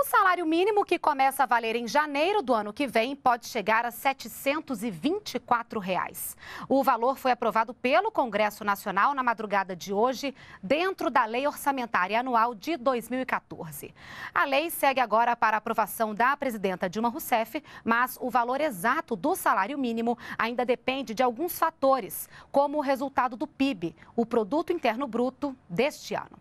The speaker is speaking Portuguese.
O salário mínimo que começa a valer em janeiro do ano que vem pode chegar a 724 reais. O valor foi aprovado pelo Congresso Nacional na madrugada de hoje, dentro da Lei Orçamentária Anual de 2014. A lei segue agora para aprovação da presidenta Dilma Rousseff, mas o valor exato do salário mínimo ainda depende de alguns fatores, como o resultado do PIB, o Produto Interno Bruto, deste ano.